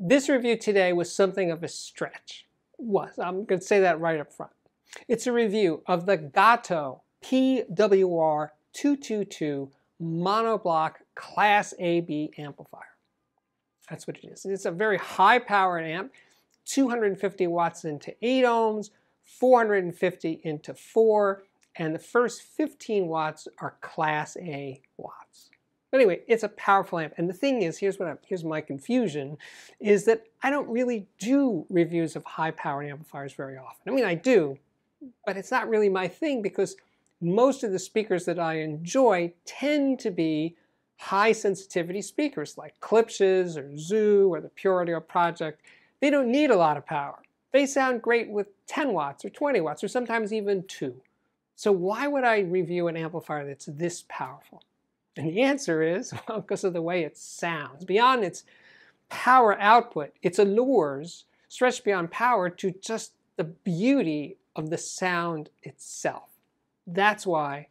This review today was something of a stretch. Was. I'm going to say that right up front. It's a review of the Gato PWR222 monoblock Class AB amplifier. That's what it is. It's a very high powered amp, 250 watts into 8 ohms, 450 into 4, and the first 15 watts are Class A watts. But anyway, it's a powerful amp. And the thing is, here's what I'm, here's my confusion, is that I don't really do reviews of high-powered amplifiers very often. I mean, I do, but it's not really my thing because most of the speakers that I enjoy tend to be high sensitivity speakers like Klipsch's or Zu or the Pure Audio Project. They don't need a lot of power. They sound great with 10 watts or 20 watts or sometimes even 2. So why would I review an amplifier that's this powerful? And the answer is, well, because of the way it sounds. Beyond its power output, its allures stretch beyond power to just the beauty of the sound itself. That's why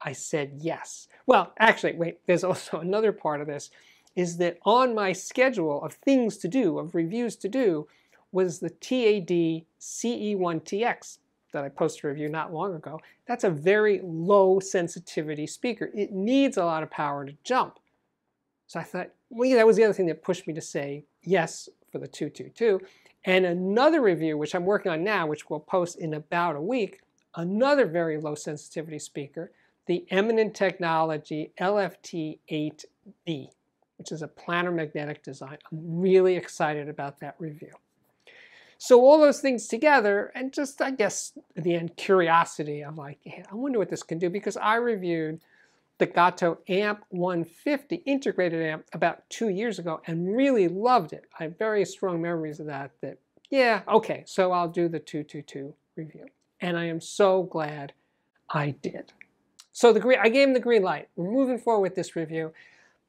I said yes. Well, actually, wait, there's also another part of this, is that on my schedule of things to do, of reviews to do, was the TAD CE1TX that I posted a review not long ago. That's a very low sensitivity speaker. It needs a lot of power to jump. So I thought, well, yeah, that was the other thing that pushed me to say yes for the 222. And another review, which I'm working on now, which we'll post in about a week, another very low sensitivity speaker, the Eminent Technology LFT8B, which is a planar magnetic design. I'm really excited about that review. So all those things together, and just I guess in the end curiosity, I'm like, yeah, I wonder what this can do because I reviewed the Gato Amp 150 integrated amp about two years ago and really loved it. I have very strong memories of that. That yeah, okay, so I'll do the 222 review, and I am so glad I did. So the green, I gave him the green light. We're moving forward with this review.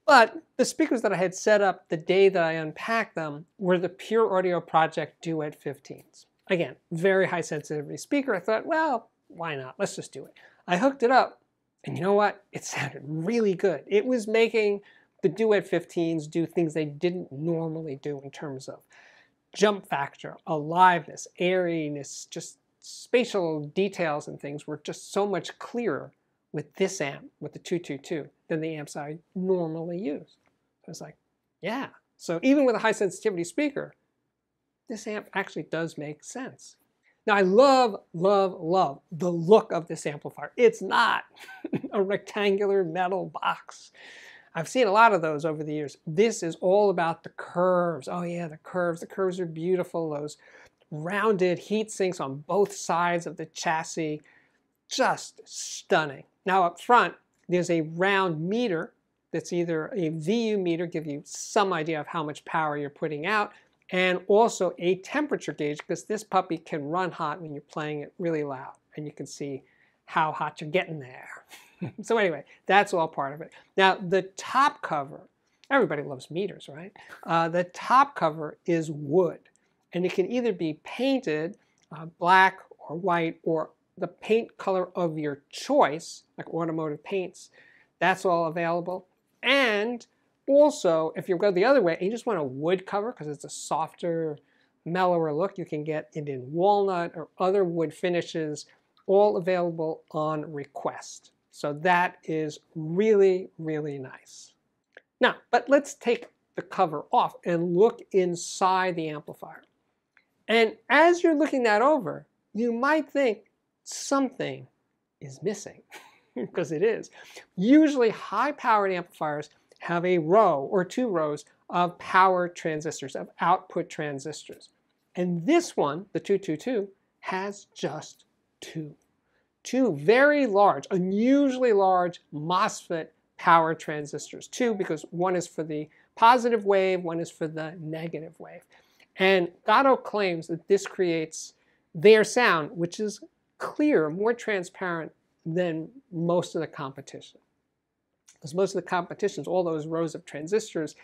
But the speakers that I had set up the day that I unpacked them were the Pure Audio Project Duet 15s. Again, very high sensitivity speaker. I thought, well, why not? Let's just do it. I hooked it up, and you know what? It sounded really good. It was making the Duet 15s do things they didn't normally do in terms of jump factor, aliveness, airiness, just spatial details and things were just so much clearer with this amp, with the 222, than the amps I normally use. I was like, yeah. So even with a high sensitivity speaker, this amp actually does make sense. Now I love, love, love the look of this amplifier. It's not a rectangular metal box. I've seen a lot of those over the years. This is all about the curves. Oh yeah, the curves. The curves are beautiful. Those rounded heat sinks on both sides of the chassis. Just stunning. Now up front, there's a round meter that's either a VU meter, give you some idea of how much power you're putting out, and also a temperature gauge because this puppy can run hot when you're playing it really loud and you can see how hot you're getting there. so anyway, that's all part of it. Now the top cover, everybody loves meters, right? Uh, the top cover is wood and it can either be painted uh, black or white or the paint color of your choice, like automotive paints, that's all available. And also, if you go the other way and you just want a wood cover because it's a softer, mellower look, you can get it in walnut or other wood finishes, all available on request. So that is really, really nice. Now, but let's take the cover off and look inside the amplifier. And as you're looking that over, you might think, something is missing, because it is. Usually high-powered amplifiers have a row or two rows of power transistors, of output transistors. And this one, the 222, has just two. Two very large, unusually large MOSFET power transistors. Two because one is for the positive wave, one is for the negative wave. And Gato claims that this creates their sound, which is clear, more transparent than most of the competition. Because most of the competitions, all those rows of transistors,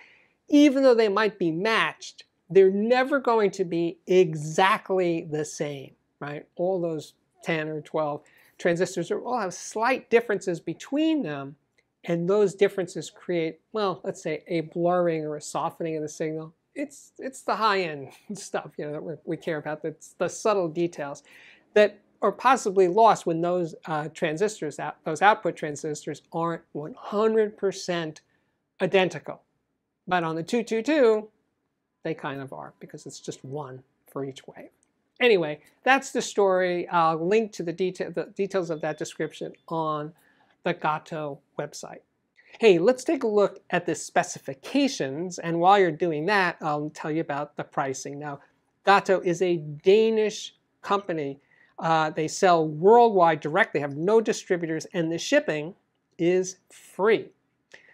even though they might be matched, they're never going to be exactly the same, right? All those 10 or 12 transistors are, all have slight differences between them, and those differences create, well, let's say a blurring or a softening of the signal. it's it's the high end stuff, you know, that we care about. That's the subtle details that are possibly lost when those uh, transistors, those output transistors, aren't 100% identical. But on the 222, they kind of are because it's just one for each wave. Anyway, that's the story. I'll link to the, the details of that description on the Gato website. Hey, let's take a look at the specifications. And while you're doing that, I'll tell you about the pricing. Now, Gato is a Danish company. Uh, they sell worldwide direct. They have no distributors, and the shipping is free.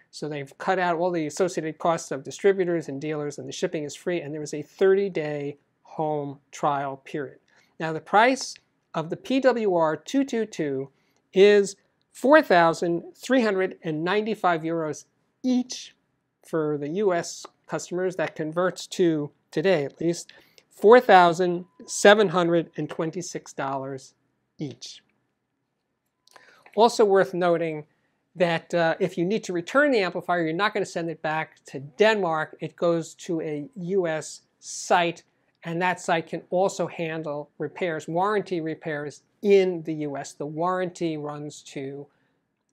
So they've cut out all the associated costs of distributors and dealers, and the shipping is free. And there is a 30-day home trial period. Now, the price of the PWR 222 is 4,395 euros each for the US customers. That converts to, today at least, $4,726 each. Also worth noting that uh, if you need to return the amplifier, you're not going to send it back to Denmark. It goes to a US site, and that site can also handle repairs, warranty repairs in the US. The warranty runs to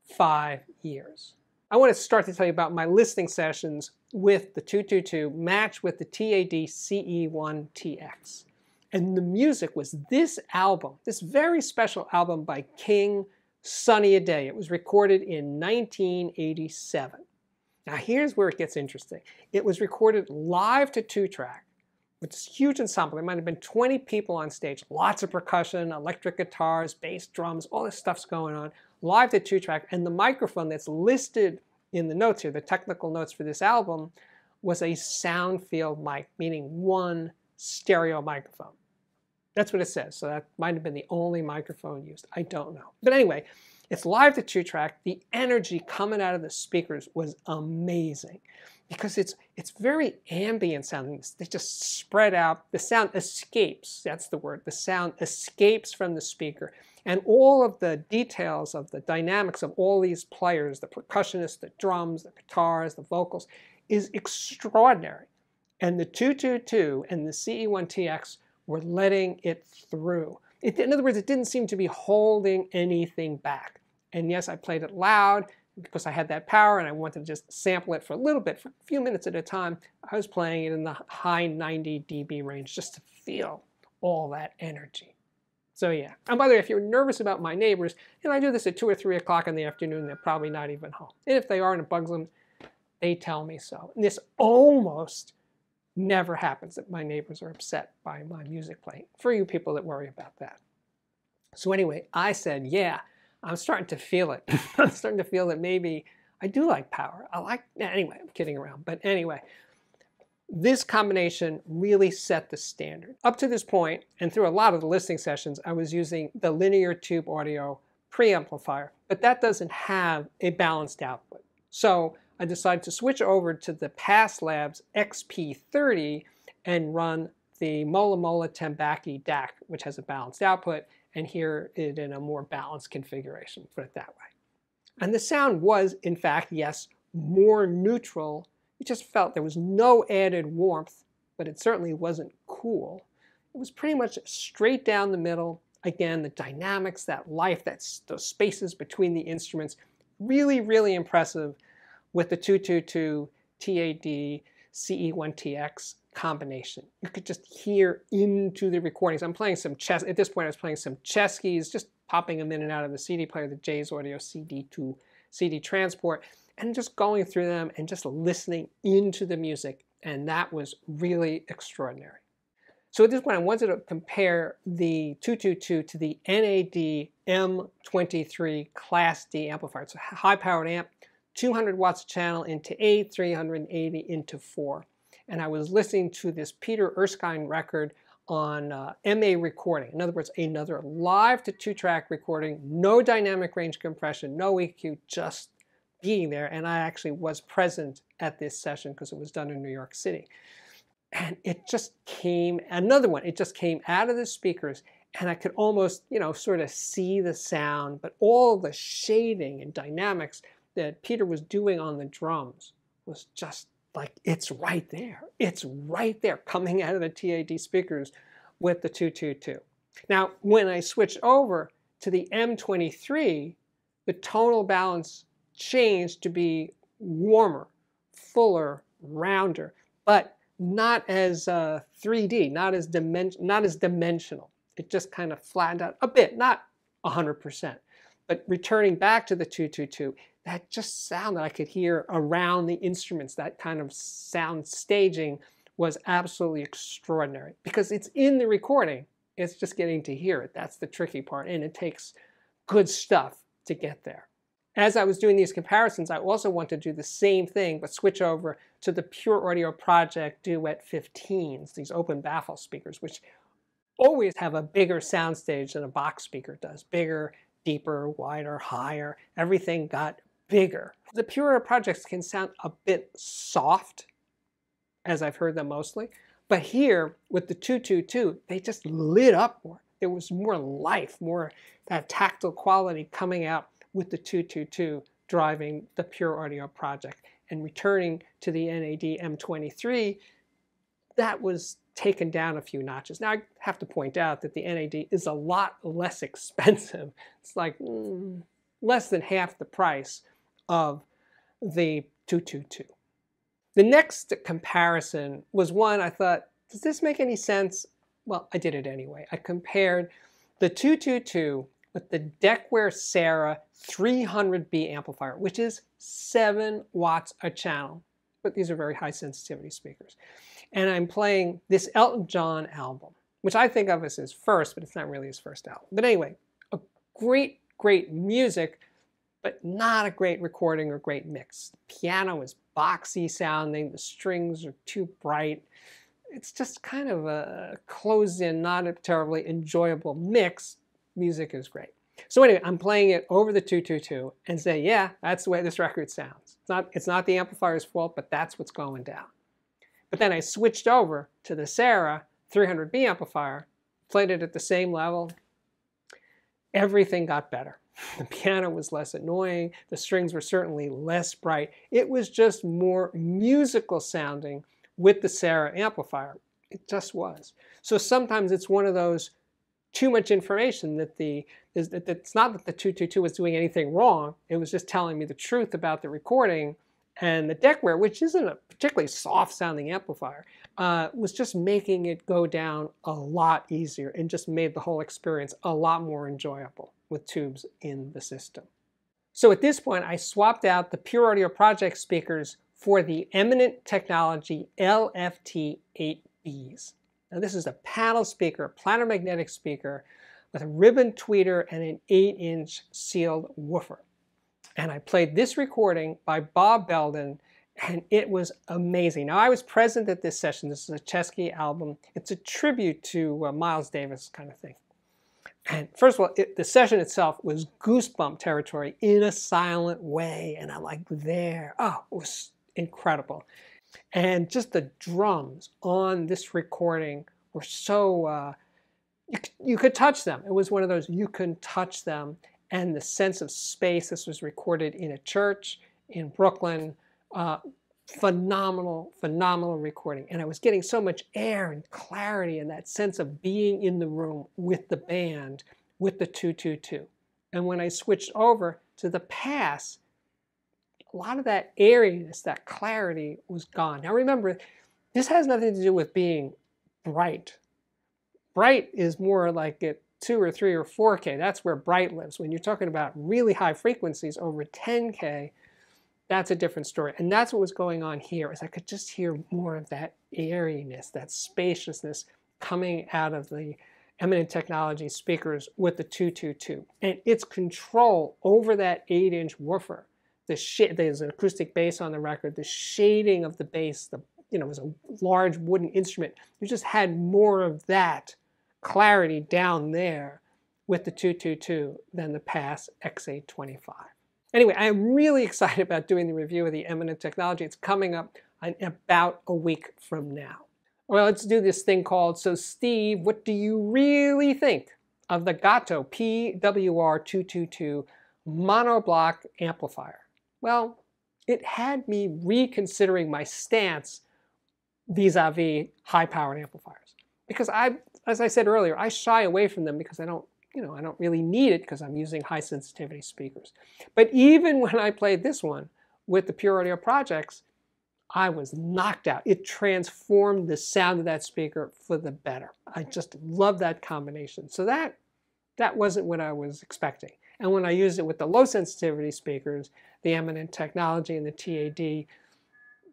five years. I want to start to tell you about my listening sessions with the 222 match with the TAD CE1TX. And the music was this album, this very special album by King Sunny Adé. It was recorded in 1987. Now here's where it gets interesting. It was recorded live to two track it's huge ensemble. There might have been 20 people on stage, lots of percussion, electric guitars, bass, drums, all this stuff's going on, live to two track. And the microphone that's listed in the notes here, the technical notes for this album, was a sound field mic, meaning one stereo microphone. That's what it says. So that might have been the only microphone used. I don't know. But anyway, it's live to two track. The energy coming out of the speakers was amazing because it's it's very ambient sounding. They just spread out. The sound escapes. That's the word. The sound escapes from the speaker, and all of the details of the dynamics of all these players, the percussionists, the drums, the guitars, the vocals, is extraordinary. And the 222 and the CE1TX were letting it through. It, in other words, it didn't seem to be holding anything back. And yes, I played it loud because I had that power and I wanted to just sample it for a little bit, for a few minutes at a time, I was playing it in the high 90 dB range just to feel all that energy. So yeah, and by the way, if you're nervous about my neighbors, and I do this at 2 or 3 o'clock in the afternoon, they're probably not even home. And if they are and it bugs them, they tell me so. And this almost never happens that my neighbors are upset by my music playing, for you people that worry about that. So anyway, I said, yeah, I'm starting to feel it. I'm starting to feel that maybe I do like power. I like, anyway, I'm kidding around. But anyway, this combination really set the standard. Up to this point, and through a lot of the listening sessions, I was using the linear tube audio preamplifier, but that doesn't have a balanced output. So I decided to switch over to the Pass Labs XP30 and run the Mola Mola Tambaqui DAC, which has a balanced output, and hear it in a more balanced configuration, put it that way. And the sound was, in fact, yes, more neutral. It just felt there was no added warmth, but it certainly wasn't cool. It was pretty much straight down the middle. Again, the dynamics, that life, that's those spaces between the instruments, really, really impressive with the 222 TAD CE1TX combination. You could just hear into the recordings. I'm playing some chess, at this point I was playing some Cheskys, just popping them in and out of the CD player, the Jay's Audio CD2 CD transport, and just going through them and just listening into the music. And that was really extraordinary. So at this point I wanted to compare the 222 to the NAD M23 Class D amplifier. It's a high powered amp, 200 watts channel into 8, 380 into 4 and I was listening to this Peter Erskine record on uh, MA recording. In other words, another live to two track recording, no dynamic range compression, no EQ, just being there. And I actually was present at this session because it was done in New York City. And it just came, another one, it just came out of the speakers and I could almost, you know, sort of see the sound, but all the shading and dynamics that Peter was doing on the drums was just like it's right there. It's right there coming out of the TAD speakers with the 222. Now, when I switch over to the M23, the tonal balance changed to be warmer, fuller, rounder, but not as uh, 3D, not as, dimension, not as dimensional. It just kind of flattened out a bit, not 100%. But returning back to the 222, that just sound that I could hear around the instruments, that kind of sound staging was absolutely extraordinary because it's in the recording. It's just getting to hear it. That's the tricky part. And it takes good stuff to get there. As I was doing these comparisons, I also want to do the same thing, but switch over to the Pure Audio Project Duet 15s, these open baffle speakers, which always have a bigger soundstage than a box speaker does. Bigger, deeper, wider, higher. Everything got bigger. The Pure Audio projects can sound a bit soft, as I've heard them mostly, but here with the 222, they just lit up more. There was more life, more that tactile quality coming out with the 222 driving the Pure Audio project. And returning to the NAD M23, that was taken down a few notches. Now I have to point out that the NAD is a lot less expensive. It's like mm, less than half the price of the 222. The next comparison was one I thought, does this make any sense? Well, I did it anyway. I compared the 222 with the Decware Sarah 300B amplifier, which is 7 watts a channel. But these are very high sensitivity speakers. And I'm playing this Elton John album, which I think of as his first, but it's not really his first album. But anyway, a great, great music, but not a great recording or great mix. The piano is boxy sounding, the strings are too bright. It's just kind of a closed in, not a terribly enjoyable mix. Music is great. So anyway, I'm playing it over the 222 and say, yeah, that's the way this record sounds. It's not, it's not the amplifier's fault, but that's what's going down. But then I switched over to the Sarah 300B amplifier, played it at the same level. Everything got better. The piano was less annoying. The strings were certainly less bright. It was just more musical sounding with the Sarah amplifier. It just was. So sometimes it's one of those too much information that the is that it's not that the 222 was doing anything wrong. It was just telling me the truth about the recording and the Decware, which isn't a particularly soft sounding amplifier, uh, was just making it go down a lot easier and just made the whole experience a lot more enjoyable with tubes in the system. So at this point, I swapped out the Pure Audio Project speakers for the Eminent Technology LFT8Bs. Now this is a panel speaker, planar magnetic speaker with a ribbon tweeter and an 8-inch sealed woofer. And I played this recording by Bob Belden and it was amazing. Now I was present at this session. This is a Chesky album. It's a tribute to uh, Miles Davis kind of thing. And first of all, it, the session itself was goosebump territory in a silent way. And I'm like, there. Oh, it was incredible. And just the drums on this recording were so, uh, you, you could touch them. It was one of those, you can touch them. And the sense of space, this was recorded in a church in Brooklyn. Uh, phenomenal, phenomenal recording. And I was getting so much air and clarity and that sense of being in the room with the band, with the 222. And when I switched over to the pass, a lot of that airiness, that clarity was gone. Now remember, this has nothing to do with being bright. Bright is more like at 2 or 3 or 4K. That's where bright lives. When you're talking about really high frequencies over 10K, that's a different story. And that's what was going on here is I could just hear more of that airiness, that spaciousness coming out of the Eminent Technology speakers with the 222. And its control over that 8-inch woofer the there's an acoustic bass on the record, the shading of the bass, the you know, it was a large wooden instrument. You just had more of that clarity down there with the 222 than the Pass XA25. Anyway, I'm really excited about doing the review of the Eminent Technology. It's coming up in about a week from now. Well, let's do this thing called, so Steve, what do you really think of the Gato PWR222 monoblock amplifier? Well, it had me reconsidering my stance vis-a-vis high-powered amplifiers. Because I, as I said earlier, I shy away from them because I don't, you know, I don't really need it because I'm using high sensitivity speakers. But even when I played this one with the Pure Audio Projects, I was knocked out. It transformed the sound of that speaker for the better. I just love that combination. So that that wasn't what I was expecting. And when I used it with the low sensitivity speakers, the Eminent Technology and the TAD,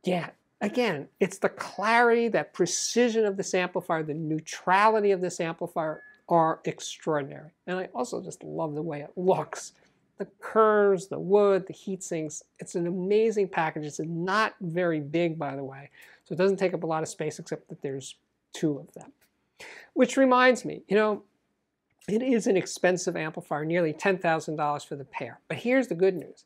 yeah, again, it's the clarity, that precision of this amplifier, the neutrality of this amplifier are extraordinary. And I also just love the way it looks. The curves, the wood, the heat sinks, it's an amazing package. It's not very big, by the way, so it doesn't take up a lot of space except that there's two of them. Which reminds me, you know, it is an expensive amplifier, nearly $10,000 for the pair. But here's the good news.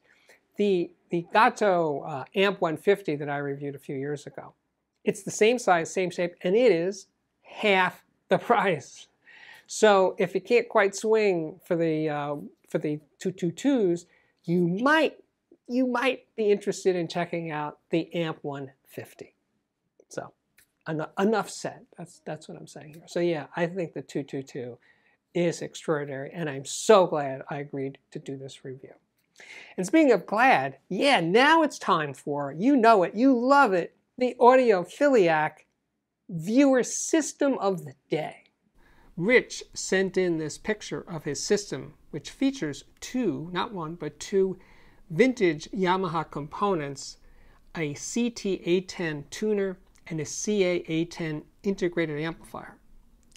The, the Gato uh, Amp 150 that I reviewed a few years ago, it's the same size, same shape, and it is half the price. So if you can't quite swing for the uh, for the 222s, you might you might be interested in checking out the Amp 150. So en enough said. That's that's what I'm saying here. So yeah, I think the 222 is extraordinary, and I'm so glad I agreed to do this review. And speaking of glad, yeah, now it's time for, you know it, you love it, the Audiophiliac Viewer System of the Day. Rich sent in this picture of his system, which features two, not one, but two vintage Yamaha components, a CT-A10 tuner and a CA-A10 integrated amplifier.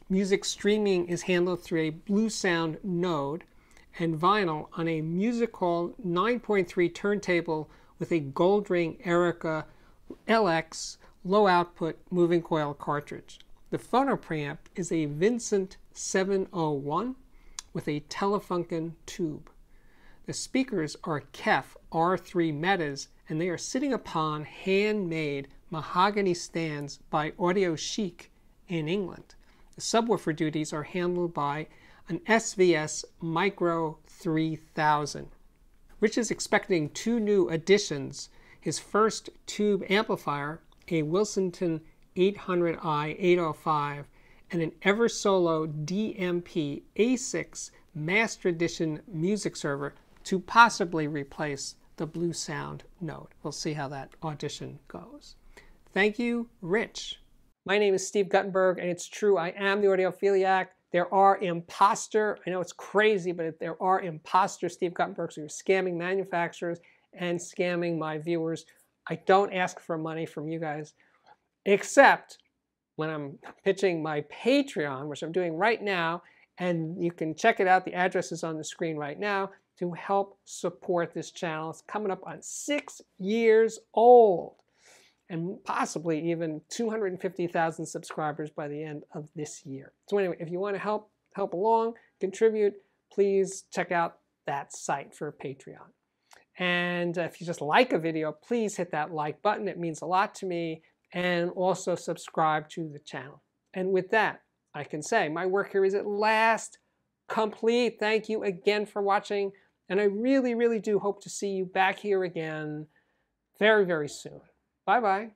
Music streaming is handled through a Bluesound node and vinyl on a Music Hall 9.3 turntable with a Goldring Eroica LX low output moving coil cartridge. The phono preamp is a Vincent 701 with a Telefunken tube. The speakers are KEF R3 Metas and they are sitting upon handmade mahogany stands by Audio Chic in England. The subwoofer duties are handled by an SVS Micro 3000. Rich is expecting two new additions. His first tube amplifier, a Willsenton 800i 805, and an Eversolo DMP A6 Master Edition music server to possibly replace the Bluesound node. We'll see how that audition goes. Thank you, Rich. My name is Steve Guttenberg, and it's true, I am the audiophiliac. There are imposter, I know it's crazy, but there are imposter Steve Guttenbergs who are scamming manufacturers and scamming my viewers. I don't ask for money from you guys, except when I'm pitching my Patreon, which I'm doing right now, and you can check it out. The address is on the screen right now to help support this channel. It's coming up on six years old and possibly even 250,000 subscribers by the end of this year. So anyway, if you want to help help along, contribute, please check out that site for Patreon. And if you just like a video, please hit that like button. It means a lot to me. And also subscribe to the channel. And with that, I can say my work here is at last complete. Thank you again for watching. And I really, really do hope to see you back here again very, very soon. Bye bye.